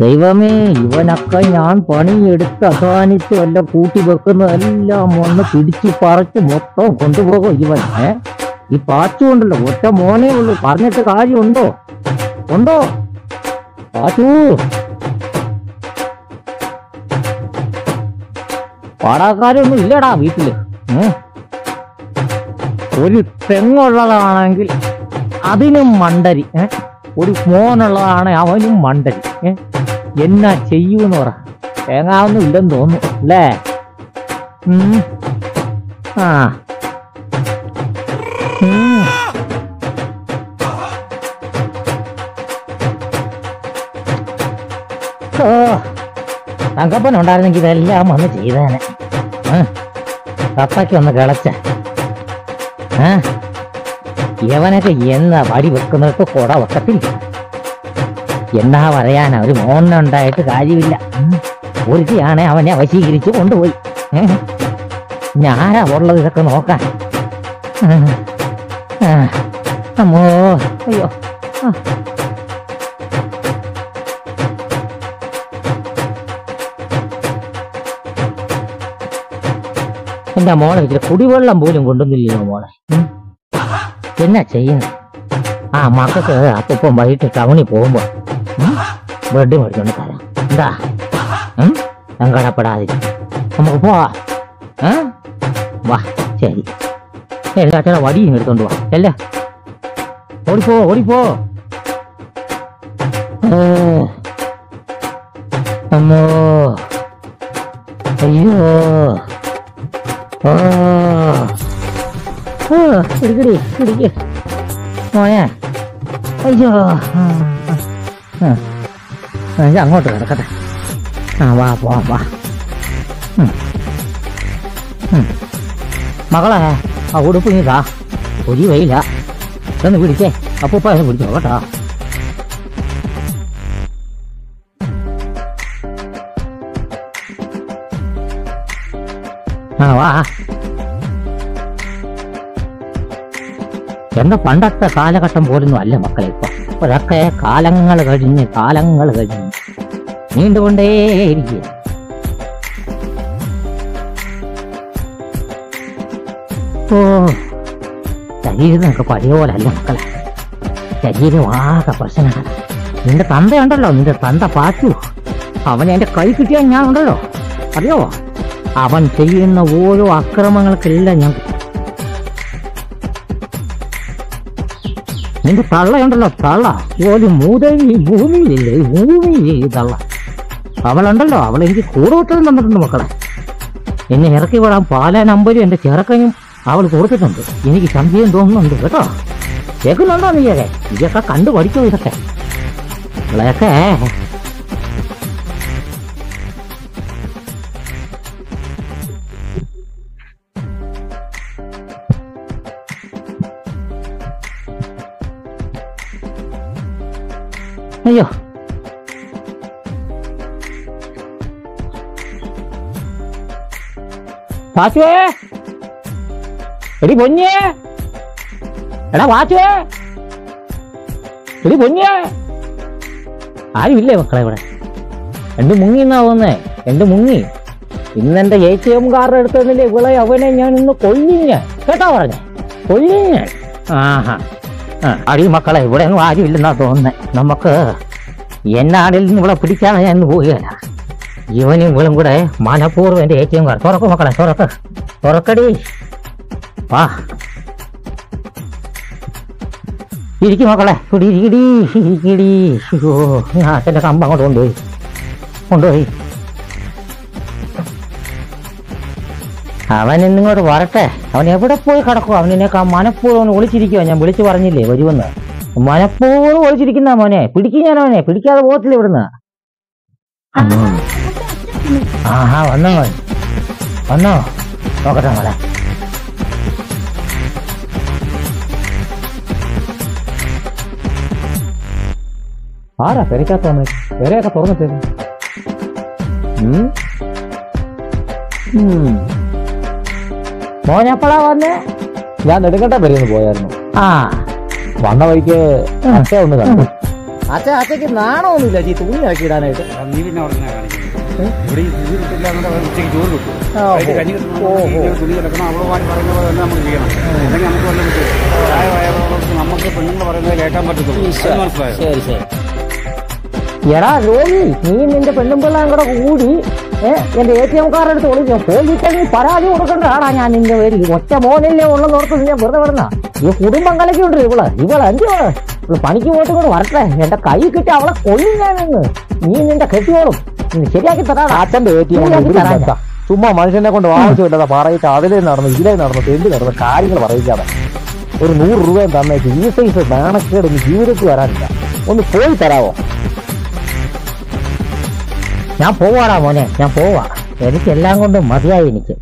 ദൈവമേ ഇവനൊക്കെ ഞാൻ പണിയെടുത്ത് അധ്വാനിച്ച് വല്ല കൂട്ടി വെക്കുന്നതെല്ലാം ഒന്ന് പിടിച്ചു പറിച്ച് മൊത്തം കൊണ്ടുപോകും ഇവൻ ഏ ഈ പാച്ചു ഉണ്ടല്ലോ ഒറ്റ മോനേ ഉള്ളൂ പറഞ്ഞിട്ട് കാര്യമുണ്ടോ ഉണ്ടോ പാച്ചു പാടാക്കാരൊന്നും ഇല്ലടാ വീട്ടിൽ? ഒരു തെങ്ങുള്ളതാണെങ്കിൽ അതിനും മണ്ടരി? ഒരു മോനുള്ളതാണ് അവനും മണ്ടരി ഏ? എന്നാ ചെയ്യൂന്ന് പറ. തേങ്ങാവൊന്നും ഇല്ലെന്ന് തോന്നുന്നു അല്ലേ. ആ. ഓ. തങ്കപ്പൻ ഉണ്ടായിരുന്നെങ്കിൽ ഇതെല്ലാം വന്ന് ചെയ്തേനെ? കപ്പയ്ക്ക് ഒന്ന് കിളച്ച. ഇവനൊക്കെ എന്നാ വടി വെക്കുന്നിടത്ത് കൊട വെക്കത്തില്ല. എന്നാ പറയാനാ ഒരു മോനുണ്ടായിട്ട് കാര്യമില്ല. ഒരുത്തിയാണെ അവനെ വശീകരിച്ചു കൊണ്ടുപോയി? ഞാനാ ഉള്ളത് ഇതൊക്കെ നോക്കാൻ. അമ്മോ അയ്യോ. എന്റെ മോളെ ഇച്ചിരി കുടിവെള്ളം പോലും കൊണ്ടുവന്നില്ലല്ലോ മോളെ. എന്നാ ചെയ്യുന്നത് ആ മക്കൾക്ക് അപ്പം വൈകിട്ട് ടൗണിൽ പോകുമ്പോ ഉം, ബ്രെഡ് മേടിച്ചോണ്ട് തരാം എന്താ ഉം? സങ്കടപ്പെടാതെ നമുക്ക് പോവാ ഏ? വാ ശരി എല്ലാത്തിനും വടിയും എടുത്തോണ്ട് വാ അല്ലേ ഓടിപ്പോ ഓടിപ്പോ ഏ. അമ്മോ അയ്യോ ഓ ഓ പിടിക്കടി പിടിക്ക് മോനെ അയ്യോ ആ, ആ. ആ, ഇത് അങ്ങോട്ട് കിടക്കട്ടെ ആ വാ പോവാം വാ ഉം. ഉം. മകളെ ആ ഉടുപ്പ് നീതാ ഒരു വെയില ഒന്ന് പിടിച്ചേ അപ്പൂപ്പ ഒന്ന് പിടിച്ചോ കേട്ടോ ആ വാ എന്റെ പണ്ടത്തെ കാലഘട്ടം പോലൊന്നും അല്ല മക്കളെ ഇപ്പൊ. ഇപ്പോഴൊക്കെ കാലങ്ങൾ കഴിഞ്ഞ് കാലങ്ങൾ കഴിഞ്ഞ് നീണ്ടുകൊണ്ടേയിരിക്കും ഓ ശരീരത്തിനൊക്കെ പഴയ പോലെ അല്ല മക്കളെ. ശരീരം ആകെ പ്രശ്നമാണ്. നിന്റെ തന്തയുണ്ടല്ലോ നിന്റെ തന്ത പാറ്റു. അവൻ എന്റെ കൈ കിട്ടിയാൽ ഞാൻ ഉണ്ടല്ലോ. അറിയോ? അവൻ ചെയ്യുന്ന ഓരോ അക്രമങ്ങൾക്കെല്ലാം ഞാൻ നിന്റെ തള്ളയുണ്ടല്ലോ തള്ള. ഒരു മൂതവി ഭൂമിയിലില്ലേ ഭൂമിയിലേ തള്ള. അവളുണ്ടല്ലോ അവൾ എനിക്ക് കൂടുതൽ തന്നിട്ടുണ്ട് മക്കളെ. എന്നെ ഇറക്കി വിടാൻ പാലാ നമ്പരും എന്റെ ചെറുക്കനും അവൾ കൊടുത്തിട്ടുണ്ട്. എനിക്ക് സംശയം തോന്നുന്നുണ്ട് കേട്ടോ. കേൾക്കുന്നുണ്ടോ നീയൊക്കെ? ഇതൊക്കെ കണ്ടു പഠിക്കോ ഇതൊക്കെ. ഇവളെയൊക്കെ അയ്യോ. വാച്ചുവേ എടി പൊഞ്ഞേ എടാ വാച്ചുവേ എടി പൊഞ്ഞേ ആരുമില്ലേ മക്കളെ ഇവിടെ? രണ്ട് മുങ്ങി എന്നാ രണ്ട് മുങ്ങി? ഇന്ന് എന്റെ എ ടി എം കാർഡ് എടുത്തതിന്റെ ഇവളെ അവനെ ഞാൻ ഇന്ന് കൊല്ലിഞ്ഞ. കേട്ടോ പറഞ്ഞേ? കൊല്ലിഞ്ഞ. ആഹാ. അടി മക്കളെ ഇവിടെ ഒന്നും ആരുമില്ലെന്നാ തോന്നുന്നത് നമുക്ക് എന്നാണിൽ നിന്ന് ഇവിടെ പിടിക്കാതെ ഞാൻ പോവുകയല്ല ഇവനും ഇവളും കൂടെ മനഃപൂർവം എന്റെ എ ടി എം തുറക്കും മക്കളെ തുറക്ക്. തുറക്കടി. വാ. ഇരിക്കും മക്കളെ ഇരിക്കടി ഇരിക്കടി ഓ ഞാൻ അച്ഛന്റെ കമ്പ് അങ്ങോട്ട് കൊണ്ടുപോയി. കൊണ്ടുപോയി. അവൻ ഇന്നിങ്ങോട്ട് വരട്ടെ. അവൻ എവിടെ പോയി കിടക്കും? അവനെയൊക്കെ മനഃപൂർവം ഒളിച്ചിരിക്കുക ഞാൻ വിളിച്ചു പറഞ്ഞില്ലേ വരുമെന്ന്? മനഃപൂർവം ഒളിച്ചിരിക്കുന്ന മോനെ പിടിക്കും ഞാൻ അവനെ പിടിക്കാതെ പോകത്തില്ല ഇവിടുന്ന്. ആഹാ വന്നോ വന്നോ? നോക്കട്ടെ മോളെ. ആരാ പെരക്കാത്ത വന്നേ പെരയൊക്കെ തുറന്നിട്ടേക്ക്. ഉം. വന്നേ? ഞാൻ നെടുങ്കണ്ട വരെ ഒന്ന് പോയായിരുന്നു. ആ. വന്ന വഴിക്ക് അച്ഛ ഒന്ന് കണ്ടു. അച്ഛ അച്ഛക്ക് നാണമൊന്നുമില്ല തുണി ഇടാനായിട്ട്. നീ പിന്നെ കാണിക്കുന്നത് ഇവിടെ ഈ ഇത് കിട്ടില്ല എന്നുണ്ടെങ്കിൽ ഉച്ചയ്ക്ക് ചോറ് കിട്ടും ആ, വൈകിട്ട് ഓ. കഞ്ഞി കിട്ടും ഓ, ഓ. തുണി കിടക്കണം. അവൾ വാങ്ങി പറയുന്ന പോലെ തന്നെ നമുക്ക് ചെയ്യണം. അല്ലെങ്കിൽ നമുക്ക് വല്ലതും കിട്ടും പ്രായമായവർക്ക് നമുക്ക് പെണ്ണുങ്ങൾ പറയുന്നത് കേൾക്കാൻ പറ്റത്തുള്ളൂ. അത് മനസ്സിലായോ? ശരി ശരി. എടാ രോഗി നീ നിന്റെ പെണ്ണും പിള്ളേരും കൂടെ കൂടി എന്റെ എ ടി എം കാർഡ് എടുത്ത് ഒളിക്കും പോലീസിൽ നീ പരാതി കൊടുക്കേണ്ട. ആടാ ഞാൻ നിന്റെ പേര് ഒറ്റ മോനല്ലേ ഉള്ളെന്ന് ഓർത്ത് ഞാൻ വെറുതെ വിടുന്ന ഈ കുടുംബം കലക്കിയുണ്ട് ഇവൾ. ഇവൾ എന്ത് ഇവൾ? പണിക്ക് പോയിട്ട് കൂടെ വരട്ടെ. എന്റെ കൈ കിട്ടി അവളെ കൊല്ലും ഞാൻ നിന്ന് നീ നിന്റെ കെട്ടിയോളും. നീ ശരിയാക്കി തരാടാ. അച്ഛന്റെ എ ടി എം ചുമ്മാ മനുഷ്യനെ കൊണ്ട് ആവശ്യമില്ലാതെ പറയിട്ട് അതിലേ നടന്നു ഇതിലേ നടന്നു എന്ത് നടന്നു കാര്യങ്ങൾ പറയിക്കാതെ. ഒരു നൂറ് രൂപയും തന്നേക്ക് ഈ സൈസ് നാണക്കേട് ഒന്നും ജീവിതത്തിൽ വരാനില്ല. ഒന്ന് പോയി തരാവോ? ഞാൻ പോവാടാ മോനെ ഞാൻ പോവാ. എനിക്കെല്ലാം കൊണ്ടും മതിയായി എനിക്ക്.